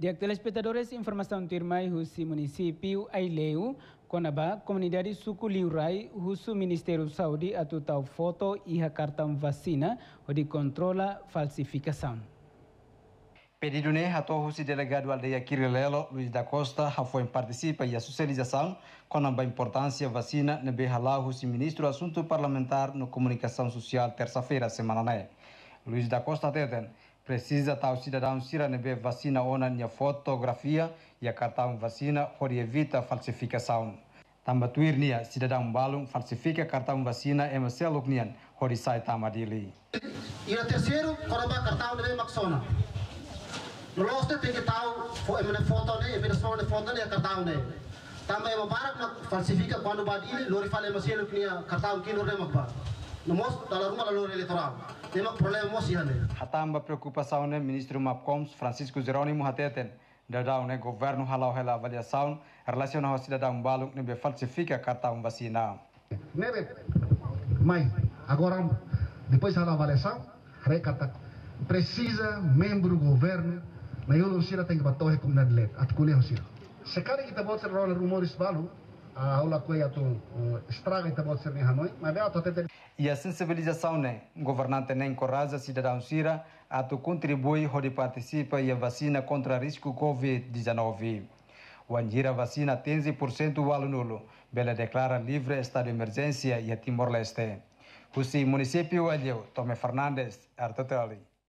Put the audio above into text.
Dia telespectadores, informação tirmai husi município Aileu, konaba comunidade suku liurai husu Ministério Saúde atau foto e cartão vacina onde controla falsificação. Pedido ne ato husi delegado aldeia Kirilelo Luiz da Costa foi participa e a socialização com a importância vacina ne behala husi ministro assunto parlamentar no comunicação social terça-feira semana né. Luiz da Costa teten precisa tal cidadão sira nebe vacina ona nia fotografia e a cartão vacina por evita falsificação. Tamba tuir nia cidadão balung falsifica cartão vacina e maseluk nian hori sai tamadili. E o terceiro, koraba cartão nebe maksona. No loste tem que tal fo emene foto ne emene foto ne foto ne cartão ne. Tamba ema barak falsifica quando badili lori fale maseluk nia cartão kino ne makba. No mos dalam rumah lalu elektoral. Ihane. Hatamba preocupação ne ministro Mapcoms Francisco Jerônimo Hateten dadau ne governo halau hela avaliação relacionada ao cidadão balung ne falsifica cartão vacina. Nebe, mãe, agora depois da avaliação, recata precisa membro do governo na eu não tem que bater a comunidade led, at kuliah sira. Sekarang kita buat serol rumores balu, E a sensibilização né, governante nem encoraja cidadão sira a tu contribui onde participa e a vacina contra risco Covid-19. O Angira vacina 15% o aluno, Bela declara livre estado de emergência e a Timor-Leste. O município Alheu, Tomé Fernandes, Artatali.